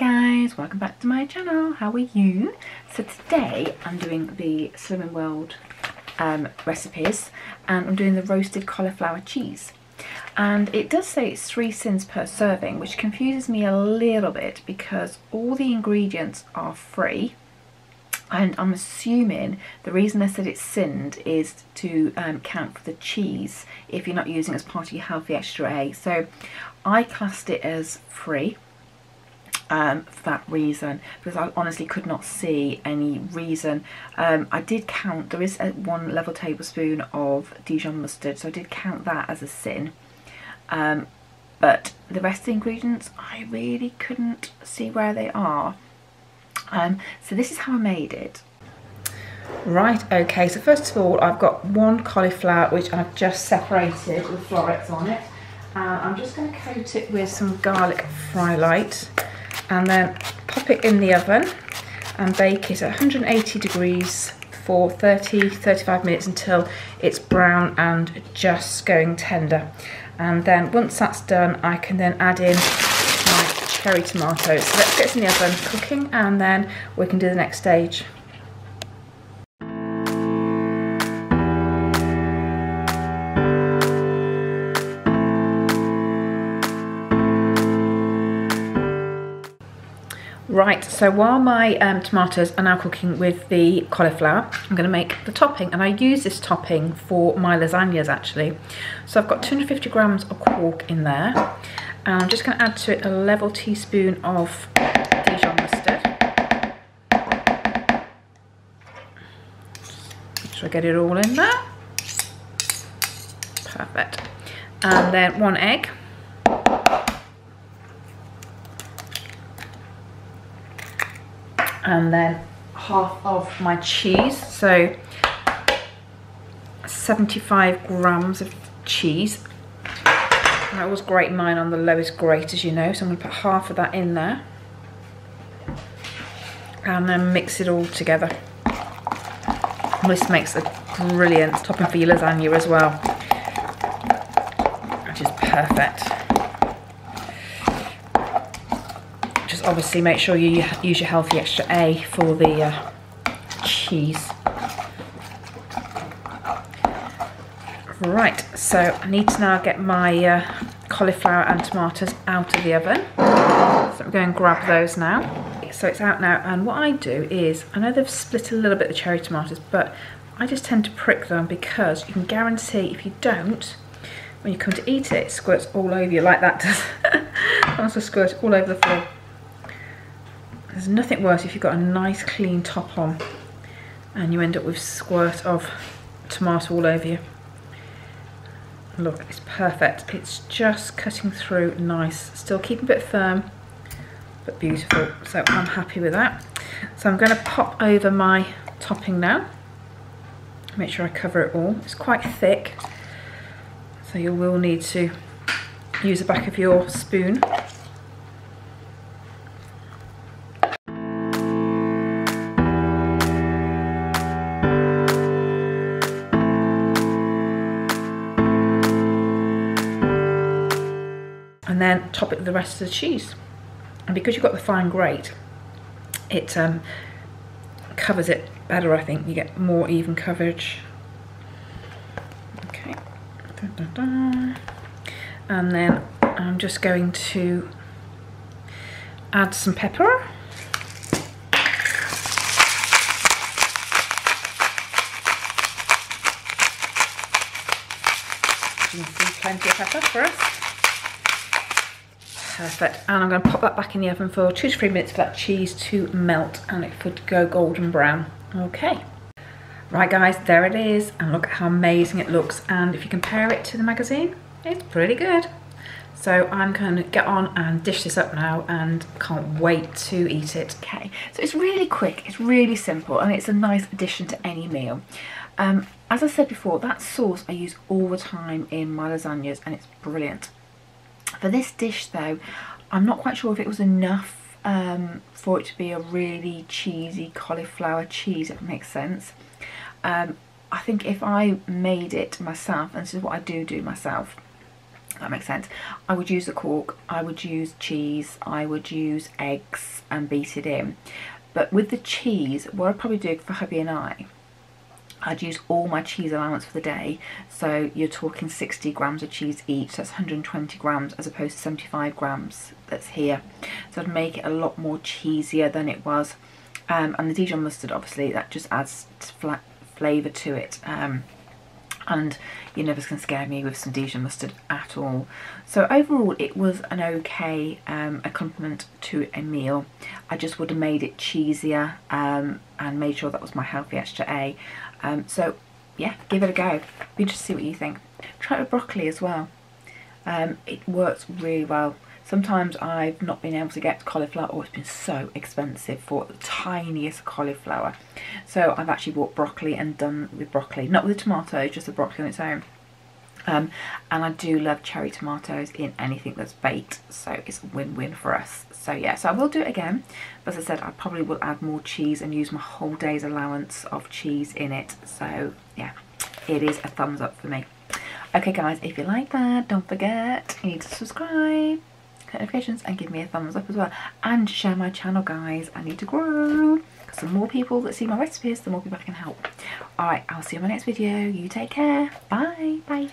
guys, welcome back to my channel. How are you? So today I'm doing the Slimming World um, recipes and I'm doing the roasted cauliflower cheese. And it does say it's three sins per serving, which confuses me a little bit because all the ingredients are free and I'm assuming the reason they said it's sinned is to um, count for the cheese if you're not using it as part of your healthy extra A. So I classed it as free um, for that reason because I honestly could not see any reason. Um, I did count, there is a one level tablespoon of Dijon mustard so I did count that as a sin. Um, but the rest of the ingredients I really couldn't see where they are. Um, so this is how I made it. Right, okay, so first of all I've got one cauliflower which I've just separated with florets on it. Uh, I'm just going to coat it with some garlic Frylight and then pop it in the oven and bake it at 180 degrees for 30-35 minutes until it's brown and just going tender. And then once that's done I can then add in my cherry tomatoes. So let's get this in the oven cooking and then we can do the next stage. Right, so while my um, tomatoes are now cooking with the cauliflower, I'm going to make the topping. And I use this topping for my lasagnas actually. So I've got 250 grams of quark in there. And I'm just going to add to it a level teaspoon of Dijon mustard. Sure I get it all in there. Perfect. And then one egg. And then half of my cheese. So 75 grams of cheese I always grate mine on the lowest grate, as you know, so I'm going to put half of that in there. And then mix it all together. This makes a brilliant topping for your lasagna as well. Which is perfect. Just obviously make sure you use your healthy extra A for the uh, cheese. Right, so I need to now get my uh, cauliflower and tomatoes out of the oven. So I'm going to grab those now. So it's out now, and what I do is, I know they've split a little bit the cherry tomatoes, but I just tend to prick them because you can guarantee if you don't, when you come to eat it, it squirts all over you like that does. also squirt all over the floor. There's nothing worse if you've got a nice clean top on and you end up with squirt of tomato all over you. Look, it's perfect. It's just cutting through nice. Still keeping a bit firm, but beautiful. So I'm happy with that. So I'm going to pop over my topping now. Make sure I cover it all. It's quite thick, so you will need to use the back of your spoon then top it with the rest of the cheese. And because you've got the fine grate, it um, covers it better, I think. You get more even coverage. Okay. And then I'm just going to add some pepper. plenty of pepper for us. Perfect. And I'm going to pop that back in the oven for two to three minutes for that cheese to melt and it could go golden brown. Okay. Right guys, there it is. And look at how amazing it looks. And if you compare it to the magazine, it's pretty good. So I'm going to get on and dish this up now and can't wait to eat it. Okay, so it's really quick, it's really simple, and it's a nice addition to any meal. Um, as I said before, that sauce I use all the time in my lasagnas and it's brilliant. For this dish though, I'm not quite sure if it was enough um, for it to be a really cheesy cauliflower cheese, if it makes sense. Um, I think if I made it myself, and this is what I do do myself, that makes sense. I would use a quark, I would use cheese, I would use eggs and beat it in. But with the cheese, what I'd probably do for hubby and I, I'd use all my cheese allowance for the day. So you're talking 60 grams of cheese each, that's 120 grams as opposed to 75 grams that's here. So I'd make it a lot more cheesier than it was. Um, and the Dijon mustard, obviously, that just adds flavour to it. Um, and you're never going to scare me with some Dijon mustard at all. So overall it was an okay um, accompaniment to a meal. I just would have made it cheesier um, and made sure that was my healthy extra A. Um, so yeah, give it a go. Be just see what you think. Try it with broccoli as well. Um, it works really well. Sometimes I've not been able to get cauliflower or it's been so expensive for the tiniest cauliflower. So I've actually bought broccoli and done with broccoli, not with the tomato, just the broccoli on its own. Um, and I do love cherry tomatoes in anything that's baked, so it's a win-win for us. So yeah, so I will do it again. But as I said, I probably will add more cheese and use my whole day's allowance of cheese in it. So yeah, it is a thumbs up for me. Okay guys, if you like that, don't forget, you need to subscribe notifications and give me a thumbs up as well and share my channel guys I need to grow because the more people that see my recipes the more people I can help. Alright I'll see you in my next video. You take care. Bye. Bye